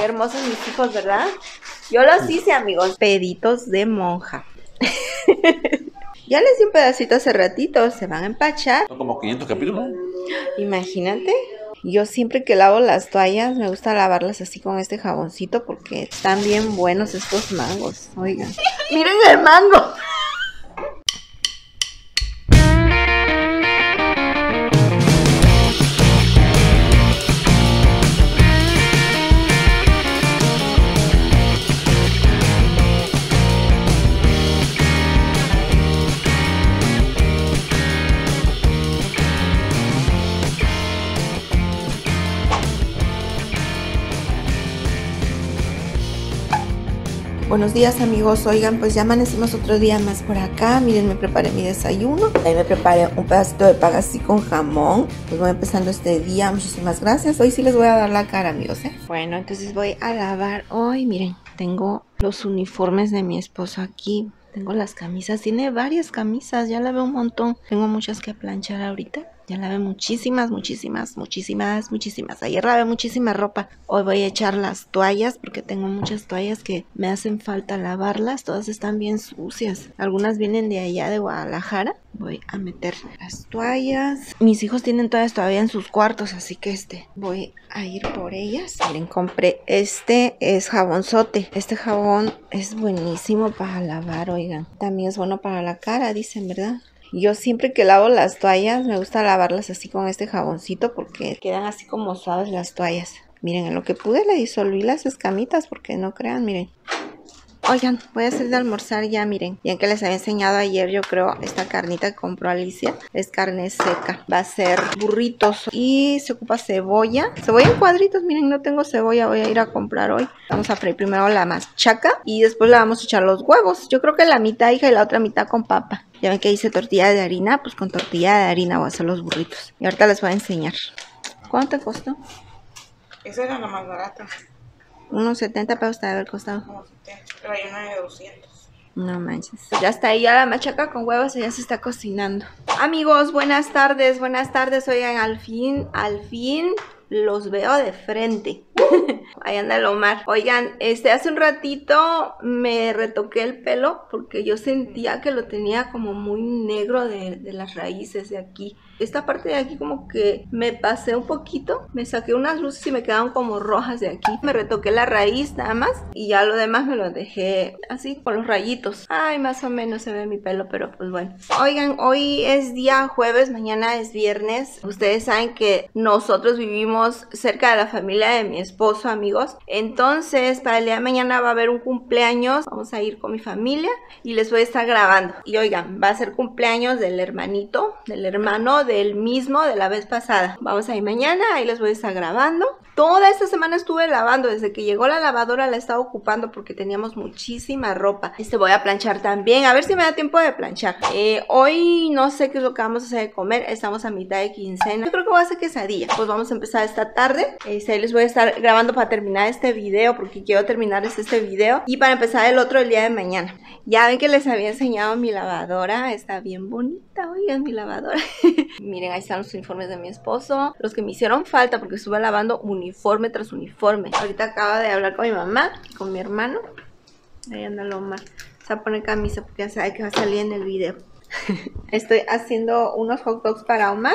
Qué hermosos mis hijos, ¿verdad? Yo los hice, amigos. Peditos de monja. ya les di un pedacito hace ratito. Se van a empachar. Son como 500 capítulos. Imagínate. Yo siempre que lavo las toallas me gusta lavarlas así con este jaboncito porque están bien buenos estos mangos. Oigan. Miren el mango. Buenos días amigos, oigan, pues ya amanecimos otro día más por acá. Miren, me preparé mi desayuno. Ahí me preparé un pedacito de pan así con jamón. Pues voy empezando este día. Muchísimas gracias. Hoy sí les voy a dar la cara, amigos, ¿eh? Bueno, entonces voy a lavar hoy. Miren, tengo los uniformes de mi esposo aquí. Tengo las camisas. Tiene varias camisas. Ya la veo un montón. Tengo muchas que planchar ahorita. Ya lavé muchísimas, muchísimas, muchísimas, muchísimas. Ayer lavé muchísima ropa. Hoy voy a echar las toallas porque tengo muchas toallas que me hacen falta lavarlas. Todas están bien sucias. Algunas vienen de allá de Guadalajara. Voy a meter las toallas. Mis hijos tienen toallas todavía en sus cuartos, así que este voy a ir por ellas. Miren, compré este es jabonzote. Este jabón es buenísimo para lavar, oigan. También es bueno para la cara, dicen, ¿verdad? Yo siempre que lavo las toallas me gusta lavarlas así con este jaboncito porque quedan así como suaves las toallas. Miren, en lo que pude le disolví las escamitas porque no crean, miren. Oigan, voy a hacer de almorzar ya, miren. Bien que les había enseñado ayer, yo creo, esta carnita que compró Alicia. Es carne seca. Va a ser burritos. Y se ocupa cebolla. Cebolla en cuadritos, miren, no tengo cebolla. Voy a ir a comprar hoy. Vamos a freír primero la machaca. Y después le vamos a echar los huevos. Yo creo que la mitad hija y la otra mitad con papa. Ya ven que hice tortilla de harina, pues con tortilla de harina voy a hacer los burritos. Y ahorita les voy a enseñar. ¿Cuánto te costó? Esa era la más barata. Unos 70 pesos te debe haber costado. Como 70. Pero hay una de 200. No manches. Ya está ahí ya la machaca con huevos y ya se está cocinando. Amigos, buenas tardes, buenas tardes. Oigan, al fin, al fin los veo de frente. Ahí anda el Omar. Oigan, este hace un ratito me retoqué el pelo porque yo sentía que lo tenía como muy negro de, las raíces de aquí. Esta parte de aquí como que me pasé un poquito, me saqué unas luces y me quedaron como rojas de aquí. Me retoqué la raíz nada más y ya lo demás me lo dejé así con los rayitos. Ay, más o menos se ve mi pelo, pero pues bueno. Oigan, hoy es día jueves, mañana es viernes. Ustedes saben que nosotros vivimos cerca de la familia de mi esposo, amigos. Entonces, para el día de mañana va a haber un cumpleaños. Vamos a ir con mi familia y les voy a estar grabando. Y oigan, va a ser cumpleaños del hermanito, del hermano del mismo de la vez pasada. Vamos a ir mañana, ahí les voy a estar grabando. Toda esta semana estuve lavando, desde que llegó la lavadora la estaba ocupando porque teníamos muchísima ropa. Este voy a planchar también, a ver si me da tiempo de planchar. Eh, hoy no sé qué es lo que vamos a hacer de comer, estamos a mitad de quincena. Yo creo que voy a hacer quesadilla. Pues vamos a empezar esta tarde. Este, les voy a estar grabando para terminar este video porque quiero terminar este video y para empezar el otro el día de mañana. Ya ven que les había enseñado mi lavadora, está bien bonita, oigan mi lavadora. Miren, ahí están los uniformes de mi esposo, los que me hicieron falta porque estuve lavando uniforme tras uniforme. Ahorita acaba de hablar con mi mamá y con mi hermano. Ahí anda Omar. Se va a poner camisa porque ya sabe que va a salir en el video. Estoy haciendo unos hot dogs para Omar,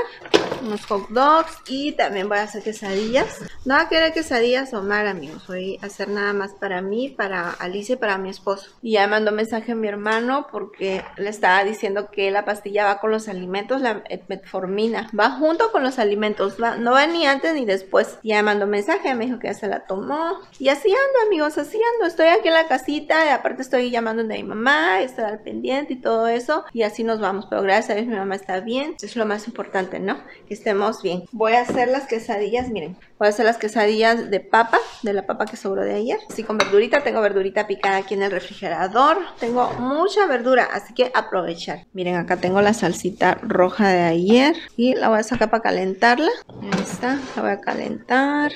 unos hot dogs y también voy a hacer quesadillas. No va a querer quesadillas Omar, amigos. Voy a hacer nada más para mí, para Alicia y para mi esposo. Y ya mandó mensaje a mi hermano porque le estaba diciendo que la pastilla va con los alimentos, la metformina. Va junto con los alimentos, va, no va ni antes ni después. Ya mandó mensaje, me dijo que ya se la tomó. Y así ando, amigos, así ando. Estoy aquí en la casita y aparte estoy llamando a mi mamá, estoy al pendiente y todo eso. Y así nos vamos, pero gracias a Dios mi mamá está bien, es lo más importante, ¿no? Que estemos bien. Voy a hacer las quesadillas, miren, voy a hacer las quesadillas de papa, de la papa que sobró de ayer, así con verdurita, tengo verdurita picada aquí en el refrigerador, tengo mucha verdura, así que aprovechar. Miren, acá tengo la salsita roja de ayer y la voy a sacar para calentarla, ahí está, la voy a calentar.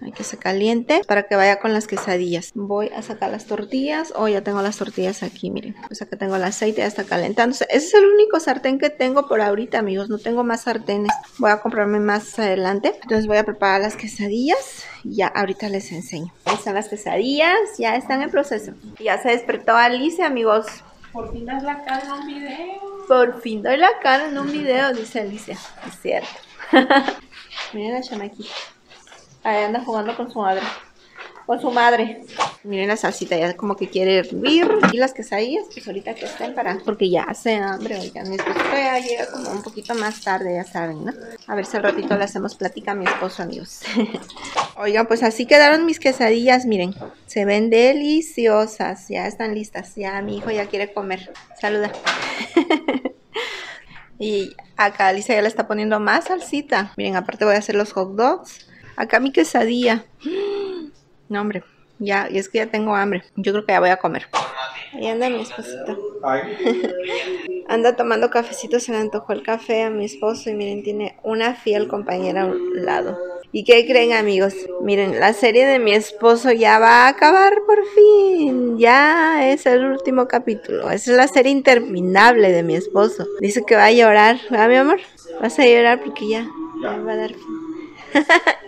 Hay que se caliente para que vaya con las quesadillas. Voy a sacar las tortillas. Oh, ya tengo las tortillas aquí, miren. Pues acá tengo el aceite, ya está calentándose. Ese es el único sartén que tengo por ahorita, amigos. No tengo más sartenes. Voy a comprarme más adelante. Entonces voy a preparar las quesadillas. Ya ahorita les enseño. Ahí están las quesadillas. Ya están en proceso. Ya se despertó Alicia, amigos. Por fin das la cara en un video. Por fin doy la cara en un video, dice Alicia. Es cierto. Miren la chamaquita. Ahí anda jugando con su madre. Con su madre. Miren la salsita, ya como que quiere hervir. Y las quesadillas, pues ahorita que estén para. Porque ya hace hambre, oigan. Mi esposo llega como un poquito más tarde, ya saben, ¿no? A ver si al ratito le hacemos plática a mi esposo, amigos. oigan, pues así quedaron mis quesadillas, miren. Se ven deliciosas. Ya están listas. Ya mi hijo ya quiere comer. Saluda. Y acá Alicia ya le está poniendo más salsita. Miren, aparte voy a hacer los hot dogs. Acá mi quesadilla. No, hombre. Ya, y es que ya tengo hambre. Yo creo que ya voy a comer. Ahí anda mi esposito. anda tomando cafecito. Se le antojó el café a mi esposo. Y miren, tiene una fiel compañera a un lado. ¿Y qué creen amigos? Miren, la serie de mi esposo ya va a acabar por fin. Ya es el último capítulo. Esa es la serie interminable de mi esposo. Dice que va a llorar. ¿Verdad, mi amor? Vas a llorar porque ya, ya va a dar fin.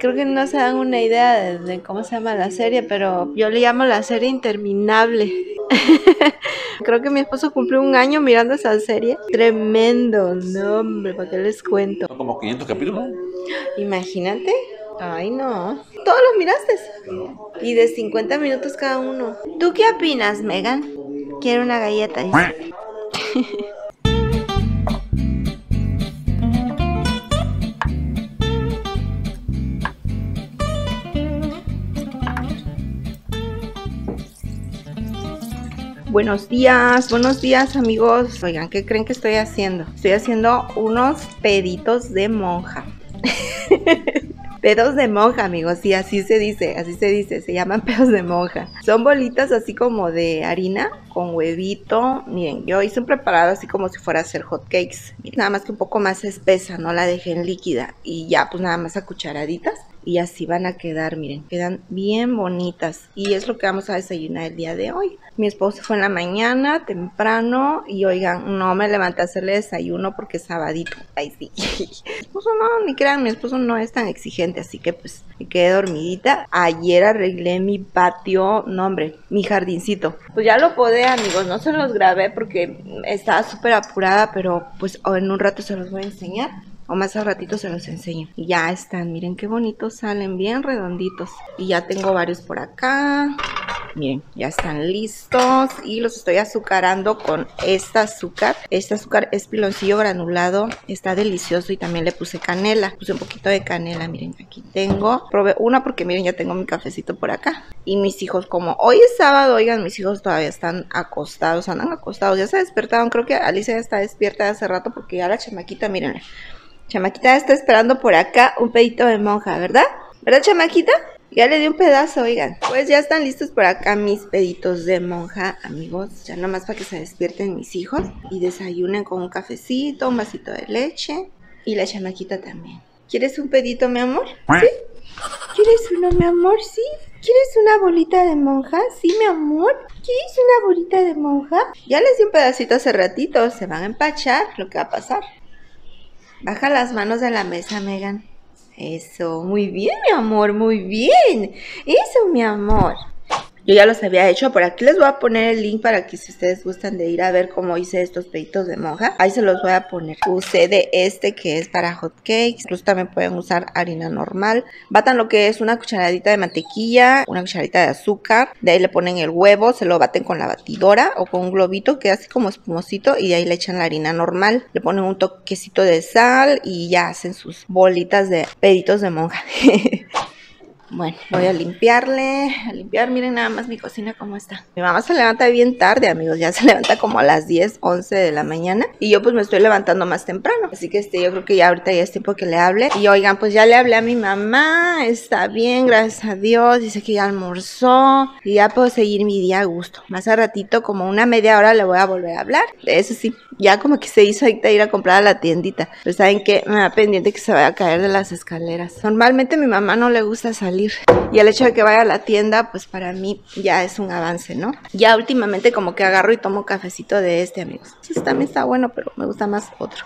Creo que no se dan una idea de, de, cómo se llama la serie, pero yo le llamo la serie interminable. Creo que mi esposo cumplió un año mirando esa serie. Tremendo, no hombre, ¿para qué les cuento? Son como 500 capítulos. Imagínate. Ay, no. ¿Todos los miraste? Y de 50 minutos cada uno. ¿Tú qué opinas, Megan? Quiero una galleta. Buenos días, buenos días amigos. Oigan, ¿qué creen que estoy haciendo? Estoy haciendo unos peditos de monja. pedos de monja, amigos, sí, así se dice, así se dice, se llaman pedos de monja. Son bolitas así como de harina con huevito. Miren, yo hice un preparado así como si fuera a hacer hot cakes. Nada más que un poco más espesa, no la dejé en líquida. Y ya, pues nada más a cucharaditas. Y así van a quedar, miren, quedan bien bonitas. Y es lo que vamos a desayunar el día de hoy. Mi esposo fue en la mañana, temprano, y oigan, no me levanté a hacerle desayuno porque es sabadito. Ay, sí. mi esposo no, ni crean, mi esposo no es tan exigente, así que pues me quedé dormidita. Ayer arreglé mi patio, no hombre, mi jardincito. Pues ya lo podé, amigos, no se los grabé porque estaba súper apurada, pero pues en un rato se los voy a enseñar o más al ratito se los enseño. Y ya están, miren qué bonitos salen, bien redonditos. Y ya tengo varios por acá. Miren, ya están listos y los estoy azucarando con esta azúcar. Este azúcar es piloncillo granulado, está delicioso y también le puse canela. Puse un poquito de canela, miren, aquí tengo. Probé una porque miren, ya tengo mi cafecito por acá. Y mis hijos, como hoy es sábado, oigan, mis hijos todavía están acostados, andan acostados. Ya se despertaron, creo que Alicia ya está despierta hace rato porque ya la chamaquita, miren, Chamaquita está esperando por acá un pedito de monja, ¿verdad? ¿Verdad, chamaquita? Ya le di un pedazo, oigan. Pues ya están listos por acá mis peditos de monja, amigos. Ya nomás para que se despierten mis hijos y desayunen con un cafecito, un vasito de leche. Y la chamaquita también. ¿Quieres un pedito, mi amor? ¿Sí? ¿Quieres uno, mi amor? ¿Sí? ¿Quieres una bolita de monja? ¿Sí, mi amor? ¿Quieres una bolita de monja? Ya les di un pedacito hace ratito. Se van a empachar lo que va a pasar. Baja las manos de la mesa, Megan. Eso, muy bien, mi amor, muy bien. Eso, mi amor. Yo ya los había hecho, por aquí les voy a poner el link para que si ustedes gustan de ir a ver cómo hice estos peditos de monja, ahí se los voy a poner. Usé de este que es para hot cakes, incluso también pueden usar harina normal. Batan lo que es una cucharadita de mantequilla, una cucharadita de azúcar, de ahí le ponen el huevo, se lo baten con la batidora o con un globito que así como espumosito y de ahí le echan la harina normal, le ponen un toquecito de sal y ya hacen sus bolitas de peditos de monja. Bueno, voy a limpiarle, a limpiar, miren nada más mi cocina cómo está. Mi mamá se levanta bien tarde, amigos, ya se levanta como a las 10, 11 de la mañana y yo pues me estoy levantando más temprano. Así que este, yo creo que ya ahorita ya es tiempo que le hable. Y oigan, pues ya le hablé a mi mamá, está bien, gracias a Dios, dice que ya almorzó y ya puedo seguir mi día a gusto. Más a ratito, como una media hora, le voy a volver a hablar. Eso sí, ya como que se hizo ahorita ir a comprar a la tiendita. Pero saben que me da pendiente que se vaya a caer de las escaleras. Normalmente mi mamá no le gusta salir y el hecho de que vaya a la tienda, pues para mí ya es un avance, ¿no? Ya últimamente como que agarro y tomo cafecito de este, amigos. Este también está bueno, pero me gusta más otro.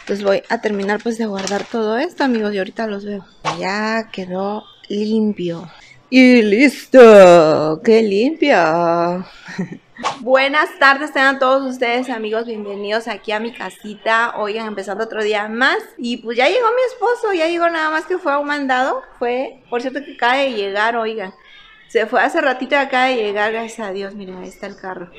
Entonces voy a terminar pues de guardar todo esto, amigos, y ahorita los veo. Ya quedó limpio. Y listo, qué limpia. Buenas tardes, tengan todos ustedes amigos, bienvenidos aquí a mi casita. Oigan, empezando otro día más. Y pues ya llegó mi esposo, ya llegó nada más que fue a un mandado. Fue, por cierto que acaba de llegar, oigan. Se fue hace ratito acaba de llegar, gracias a Dios, miren, ahí está el carro.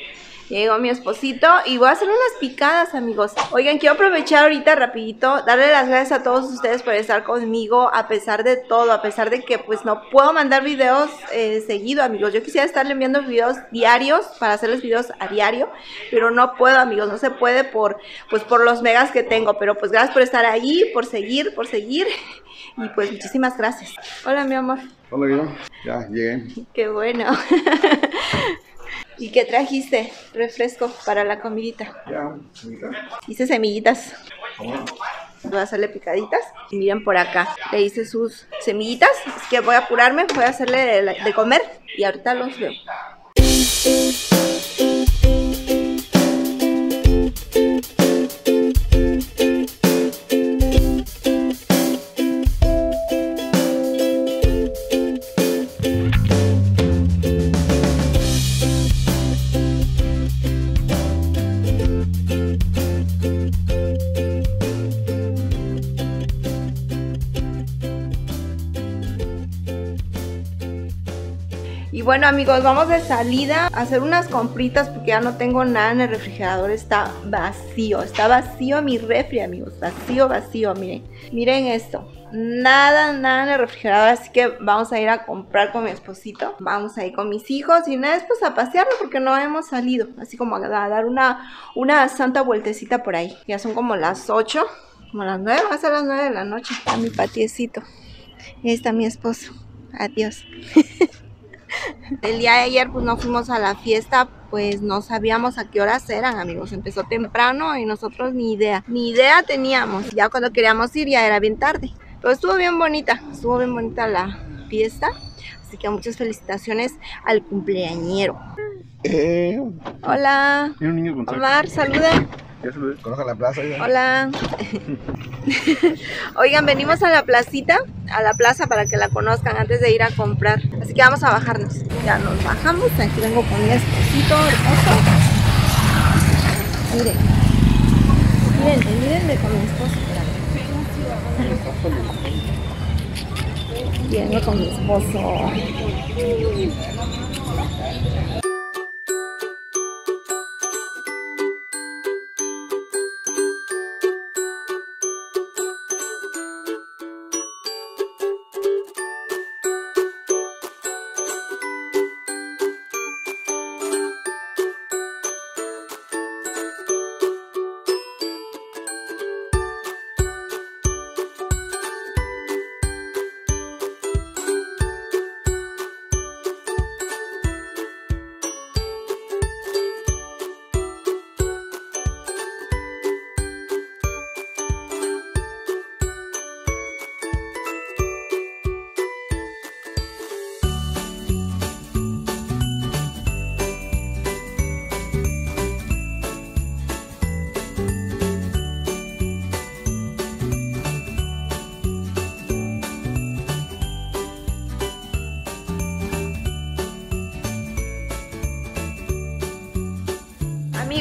Llegó mi esposito y voy a hacer unas picadas, amigos. Oigan, quiero aprovechar ahorita rapidito, darle las gracias a todos ustedes por estar conmigo, a pesar de todo, a pesar de que pues no puedo mandar videos eh, seguido, amigos. Yo quisiera estarle enviando videos diarios para hacerles videos a diario, pero no puedo, amigos, no se puede por, pues por los megas que tengo. Pero pues gracias por estar ahí, por seguir, por seguir. Y pues muchísimas gracias. Hola, mi amor. Hola, Guillermo. Ya llegué. Qué bueno. ¿Y qué trajiste? Refresco para la comidita. Ya, Hice semillitas. Voy a hacerle picaditas. Y miren por acá. Le hice sus semillitas. Es que voy a apurarme. Voy a hacerle de, de comer. Y ahorita los veo. Y bueno amigos, vamos de salida a hacer unas compritas porque ya no tengo nada en el refrigerador, está vacío, está vacío mi refri amigos, vacío, vacío, miren, miren esto, nada, nada en el refrigerador, así que vamos a ir a comprar con mi esposito, vamos a ir con mis hijos y nada, después a pasearlo porque no hemos salido, así como a dar una, una santa vueltecita por ahí, ya son como las 8, como las 9, va a ser las 9 de la noche, a mi patiecito, ahí está mi esposo, adiós. El día de ayer pues no fuimos a la fiesta, pues no sabíamos a qué horas eran amigos, empezó temprano y nosotros ni idea, ni idea teníamos, ya cuando queríamos ir ya era bien tarde, pero estuvo bien bonita, estuvo bien bonita la fiesta, así que muchas felicitaciones al cumpleañero. Eh, Hola, tiene un niño con saco. Omar, saluda. Ya se lo Conozca la plaza ya. Hola. Oigan, venimos a la placita, a la plaza para que la conozcan antes de ir a comprar. Así que vamos a bajarnos. Ya nos bajamos. Aquí vengo con mi esposito hermoso. Miren. Mírenme, mírenme con mi esposo. Vengo con mi esposo.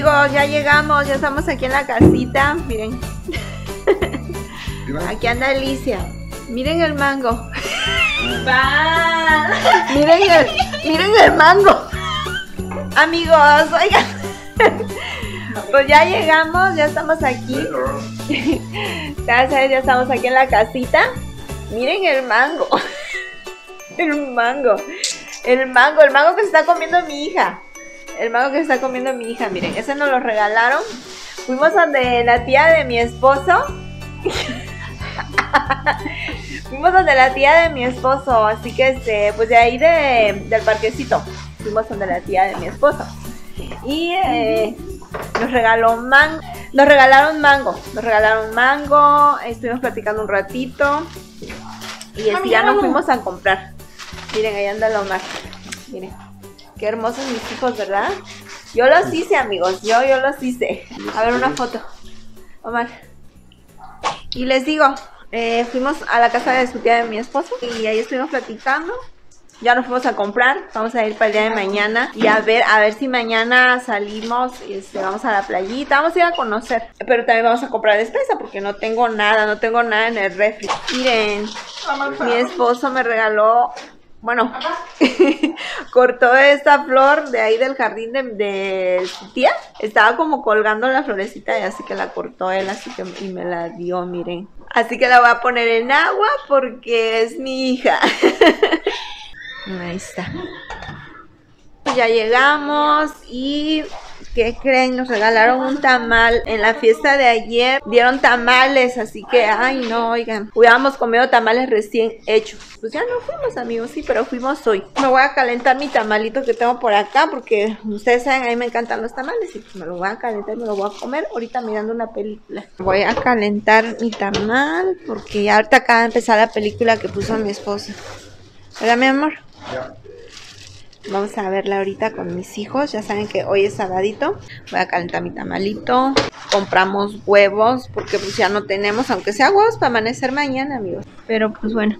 Amigos, ya llegamos, ya estamos aquí en la casita. Miren, aquí anda Alicia. Miren el mango. Miren el, miren el mango. Amigos, oigan. Pues ya llegamos, ya estamos aquí. Gracias, ya estamos aquí en la casita. Miren el mango. el mango. El mango, el mango que se está comiendo mi hija. El mango que está comiendo mi hija, miren, ese nos lo regalaron. Fuimos donde la tía de mi esposo. Fuimos donde la tía de mi esposo, así que este, pues de ahí de, del parquecito. Fuimos donde la tía de mi esposo. Y eh, nos regaló mango. Nos regalaron mango. Nos regalaron mango. Estuvimos platicando un ratito. Y este, ya nos fuimos a comprar. Miren, ahí anda la Omar. Miren. Qué hermosos mis hijos, ¿verdad? Yo los hice, amigos. Yo, yo los hice. A ver una foto. Omar. Y les digo, eh, fuimos a la casa de su tía de mi esposo y ahí estuvimos platicando. Ya nos fuimos a comprar, vamos a ir para el día de mañana y a ver, a ver si mañana salimos y este, vamos a la playita, vamos a ir a conocer. Pero también vamos a comprar despensa porque no tengo nada, no tengo nada en el refri. Miren, mi esposo me regaló bueno, cortó esta flor de ahí del jardín de, de, su tía. Estaba como colgando la florecita y así que la cortó él, así que y me la dio, miren. Así que la voy a poner en agua porque es mi hija. Ahí está. Ya llegamos y ¿qué creen? Nos regalaron un tamal. En la fiesta de ayer dieron tamales, así que, ay, no, oigan. Hubiéramos comido tamales recién hechos. Pues ya no fuimos, amigos, sí, pero fuimos hoy. Me voy a calentar mi tamalito que tengo por acá, porque ustedes saben, a mí me encantan los tamales. Y pues me lo voy a calentar, me lo voy a comer ahorita mirando una película. Voy a calentar mi tamal, porque ya ahorita acaba de empezar la película que puso mi esposo. ¿Verdad, mi amor? Ya. Vamos a verla ahorita con mis hijos. Ya saben que hoy es sabadito. Voy a calentar mi tamalito. Compramos huevos porque pues ya no tenemos, aunque sea huevos para amanecer mañana, amigos. Pero pues bueno,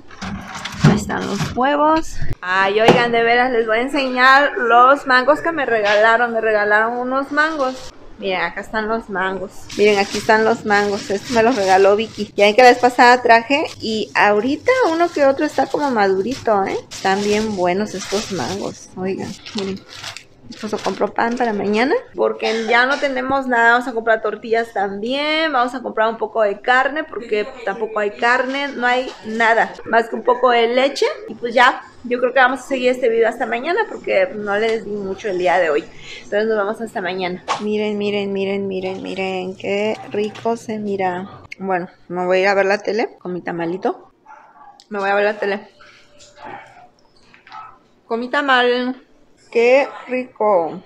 ahí están los huevos. Ay, oigan, de veras les voy a enseñar los mangos que me regalaron. Me regalaron unos mangos. Miren, acá están los mangos. Miren, aquí están los mangos. Esto me los regaló Vicky. Ya ven que la vez pasada traje y ahorita uno que otro está como madurito, ¿eh? Están bien buenos estos mangos. Oigan, miren. Pues compró pan para mañana porque ya no tenemos nada. Vamos a comprar tortillas también. Vamos a comprar un poco de carne porque tampoco hay carne. No hay nada más que un poco de leche. Y pues ya, yo creo que vamos a seguir este video hasta mañana porque no les di mucho el día de hoy. Entonces nos vamos hasta mañana. Miren, miren, miren, miren, miren. Qué rico se mira. Bueno, me voy a ir a ver la tele con mi tamalito. Me voy a ver la tele. Con mi tamal. Qué rico.